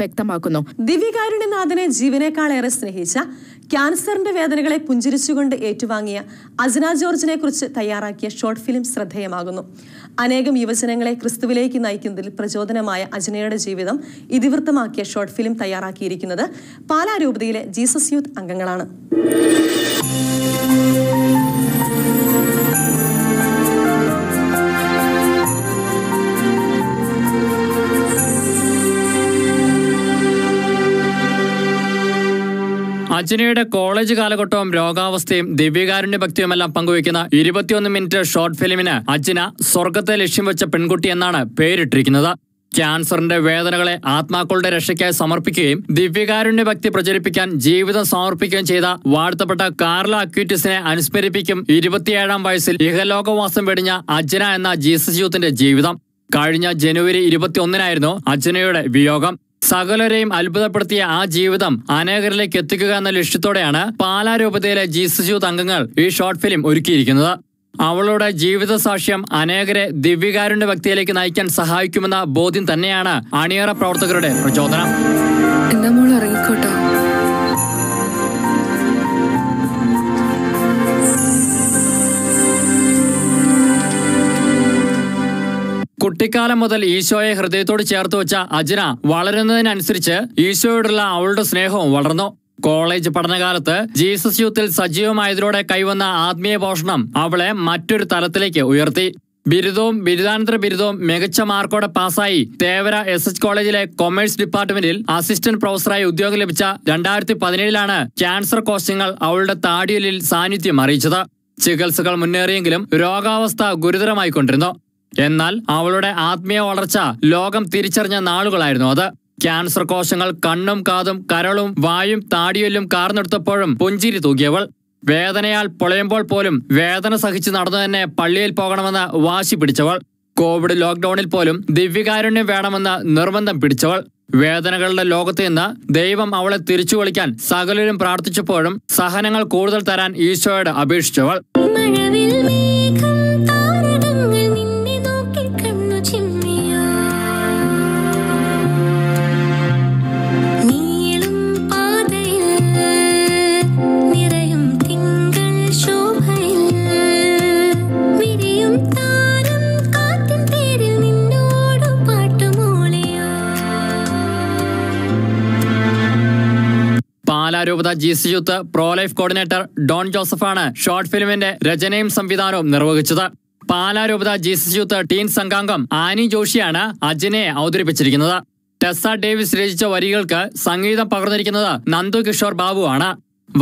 വ്യക്തമാക്കുന്നു. ദിവ്യകാരുണ്യനാഥനെ ജീവനേക്കാളേറെ സ്നേഹിച്ച ക്യാൻസറിന്റെ വേദനകളെ പുഞ്ചിരിച്ചുകൊണ്ട് ഏറ്റുവാങ്ങിയ അജന ജോർജിനെ കുറിച്ച് തയ്യാറാക്കിയ ഷോർട്ട് ഫിലിം ശ്രദ്ധേയമാകുന്നു. അനേകം യുവജനങ്ങളെ ക്രിസ്തുവിലേക്ക് നയിക്കുന്നതിൽ പ്രചോദനമായ അജനയുടെ ജീവിതം ഇതിവൃത്തമാക്കിയ ഷോർട്ട് ഫിലിം തയ്യാറാക്കിയിരിക്കുന്നത് പാലാ രൂപതയിലെ ജീസസ് യൂത്ത് അംഗങ്ങളാണ്. അജനയുടെ കോളേജ് കാലഘട്ടവും രോഗാവസ്ഥയും ദിവ്യകാരുണ്യ ഭക്തിയുമെല്ലാം പങ്കുവയ്ക്കുന്ന ഇരുപത്തിയൊന്ന് മിനിറ്റ് ഷോർട്ട് ഫിലിമിന് അജന സ്വർഗത്തെ ലക്ഷ്യം വെച്ച പെൺകുട്ടി എന്നാണ് പേരിട്ടിരിക്കുന്നത്. ക്യാൻസറിന്റെ വേദനകളെ ആത്മാക്കളുടെ രക്ഷയ്ക്കായി സമർപ്പിക്കുകയും ദിവ്യകാരുണ്യ ഭക്തി പ്രചരിപ്പിക്കാൻ ജീവിതം സമർപ്പിക്കുകയും ചെയ്ത വാഴ്ത്തപ്പെട്ട കാർല അക്യൂറ്റിസിനെ അനുസ്മരിപ്പിക്കും ഇരുപത്തിയേഴാം വയസ്സിൽ ഇഹലോകവാസം വെടിഞ്ഞ അജന എന്ന ജീസസ് യൂത്തിന്റെ ജീവിതം. കഴിഞ്ഞ ജനുവരി ഇരുപത്തിയൊന്നിനായിരുന്നു അജനയുടെ വിയോഗം. സകലരെയും അത്ഭുതപ്പെടുത്തിയ ആ ജീവിതം അനേകരിലേക്ക് എത്തിക്കുക എന്ന ലക്ഷ്യത്തോടെയാണ് പാലാരൂപതയിലെ ജീസസ് യൂത്ത് അംഗങ്ങൾ ഈ ഷോർട്ട് ഫിലിം ഒരുക്കിയിരിക്കുന്നത്. അവളുടെ ജീവിത സാക്ഷ്യം അനേകരെ ദിവ്യകാരുണ്യ വ്യക്തിയിലേക്ക് നയിക്കാൻ സഹായിക്കുമെന്ന ബോധ്യം തന്നെയാണ് അണിയറ പ്രവർത്തകരുടെ പ്രചോദനം. കുട്ടിക്കാലം മുതൽ ഈശോയെ ഹൃദയത്തോട് ചേർത്ത് വെച്ച അജന വളരുന്നതിനനുസരിച്ച് ഈശോയോടുള്ള അവളുടെ സ്നേഹവും വളർന്നു. കോളേജ് പഠനകാലത്ത് ജീസസ് യൂത്തിൽ സജീവമായതിലൂടെ കൈവന്ന ആത്മീയ പോഷണം അവളെ മറ്റൊരു തലത്തിലേക്ക് ഉയർത്തി. ബിരുദവും ബിരുദാനന്തര ബിരുദവും മികച്ച മാർക്കോടെ പാസ്സായി തേവര എസ് എച്ച് കോളേജിലെ കൊമേഴ്സ് ഡിപ്പാർട്ട്മെന്റിൽ അസിസ്റ്റന്റ് പ്രൊഫസറായി ഉദ്യോഗം ലഭിച്ച രണ്ടായിരത്തി പതിനേഴിലാണ് ക്യാൻസർ കോശങ്ങൾ അവളുടെ താടിയലിൽ സാന്നിധ്യം അറിയിച്ചത്. ചികിത്സകൾ മുന്നേറിയെങ്കിലും രോഗാവസ്ഥ ഗുരുതരമായി കൊണ്ടിരുന്നു എന്നാൽ അവളുടെ ആത്മീയ വളർച്ച ലോകം തിരിച്ചറിഞ്ഞ നാളുകളായിരുന്നു. അത് ക്യാൻസർ കോശങ്ങൾ കണ്ണും കാതും കരളും വായും താടിയൊല്ലും കാർന്നെടുത്തപ്പോഴും പുഞ്ചിരി തൂകിയവൾ. വേദനയാൽ പൊളയുമ്പോൾ പോലും വേദന സഹിച്ച് നടന്നു തന്നെ പള്ളിയിൽ പോകണമെന്ന് വാശി പിടിച്ചവൾ. കോവിഡ് ലോക്ക്ഡൌണിൽ പോലും ദിവ്യകാരുണ്യം വേണമെന്ന് നിർബന്ധം പിടിച്ചവൾ. വേദനകളുടെ ലോകത്ത് നിന്ന് ദൈവം അവളെ തിരിച്ചു വിളിക്കാൻ സകലരും പ്രാർത്ഥിച്ചപ്പോഴും സഹനങ്ങൾ കൂടുതൽ തരാൻ ഈശോയോട് അപേക്ഷിച്ചവൾ. Pala G C pro life coordinator Don ജോസഫാണ് short ഫിലിമിന്റെ രചനയും സംവിധാനവും നിർവഹിച്ചത്. പാലാരൂപത ജി സി യൂത്ത് ടീൻ സംഘാംഗം ആനി ജോഷിയാണ് അജിനെ അവതരിപ്പിച്ചിരിക്കുന്നത്. ടെസ്സ ഡേവിസ് രചിച്ച വരികൾക്ക് സംഗീതം പകർന്നിരിക്കുന്നത് നന്ദു കിഷോർ ബാബു ആണ്.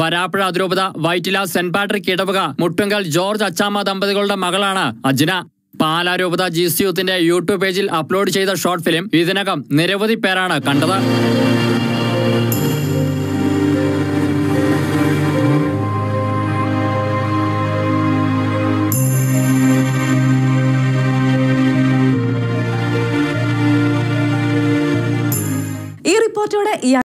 വരാപ്പുഴ അതിരൂപത വൈറ്റില സെന്റ് പാട്രിക് ഇടവക മുട്ടുങ്കൽ ജോർജ് അച്ചാമ്മ ദമ്പതികളുടെ മകളാണ് അജിന. പാലാരൂപത ജി സി യൂത്തിന്റെ യൂട്യൂബ് പേജിൽ അപ്ലോഡ് ചെയ്ത ഷോർട്ട് ഫിലിം ഇതിനകം നിരവധി പേരാണ് കണ്ടത്. ഈ റിപ്പോർട്ടോടെ ഈ